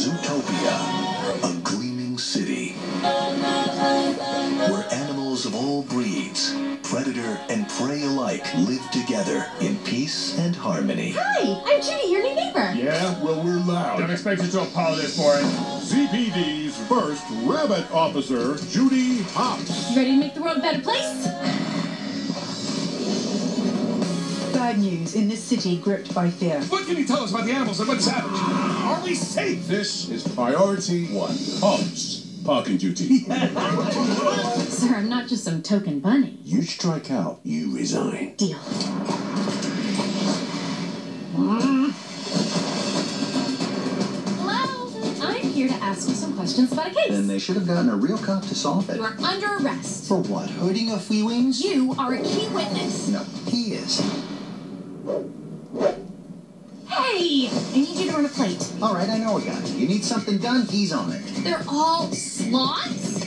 Zootopia, a gleaming city where animals of all breeds, predator and prey alike, live together in peace and harmony. Hi, I'm Judy, your new neighbor. Yeah, well, we're loud. Don't expect you to apologize for it. ZPD's first rabbit officer, Judy Hopps. You ready to make the world a better place? Bad news in this city gripped by fear. What can you tell us about the animals that went savage? Are we safe? This is priority one. Hopps, parking duty. Sir, I'm not just some token bunny. you strike out, you resign. Deal. Hello? I'm here to ask you some questions about a case. Then they should have gotten a real cop to solve it. You are under arrest. For what? Hurting of free wings? You are a key witness. No, he is. Hey! I need you to run a plate. All right, I know a guy. You need something done, he's on it. They're all slots?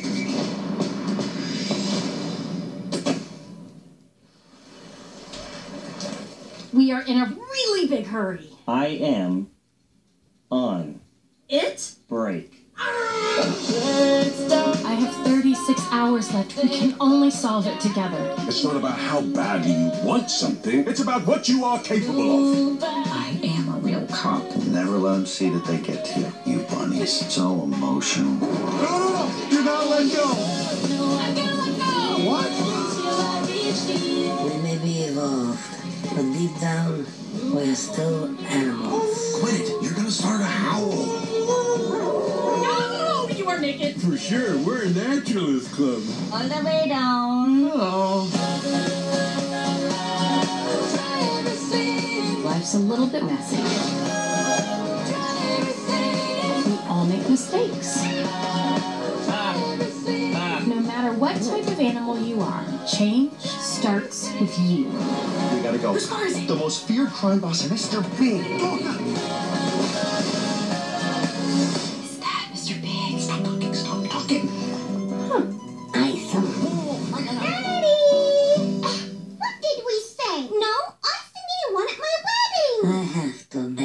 We are in a really big hurry. I am on It? break. Ah, Have 36 left. We can only solve it together. It's not about how badly you want something, it's about what you are capable of. I am a real cop. Never let them see that they get to you, you bunnies. So emotional. No, no, no! Do not let go! I'm gonna let go! What? We may be evolved, but deep down, we're still animals. Quit it. Naked. For sure, we're a naturalist club. All the way down. Oh. Life's a little bit messy. We all make mistakes. No matter what type of animal you are, change starts with you. We gotta go. Whose car is it? The most feared crime boss, Mr. Big. I have done